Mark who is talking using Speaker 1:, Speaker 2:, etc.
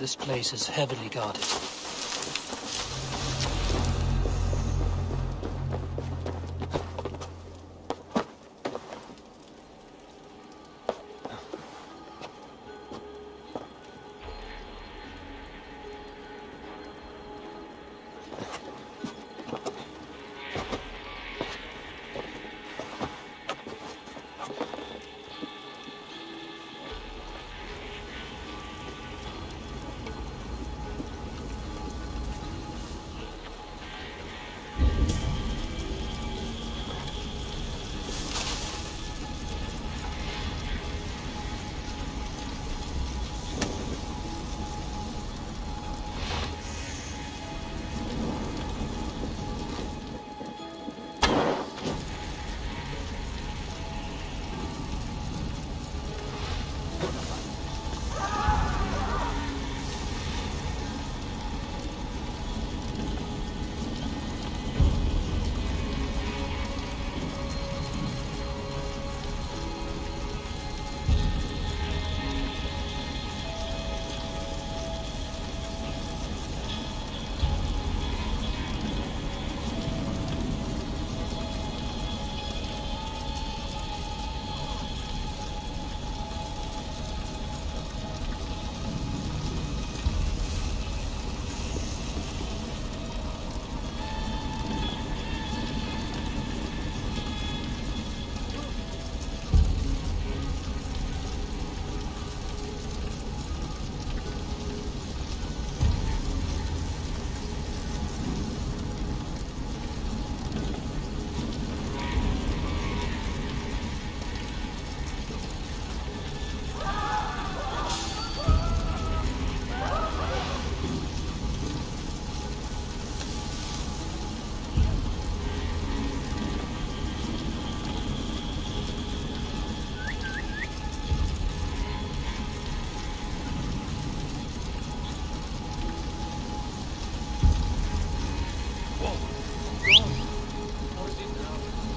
Speaker 1: this place is heavily guarded.
Speaker 2: He's gone. Or is it now?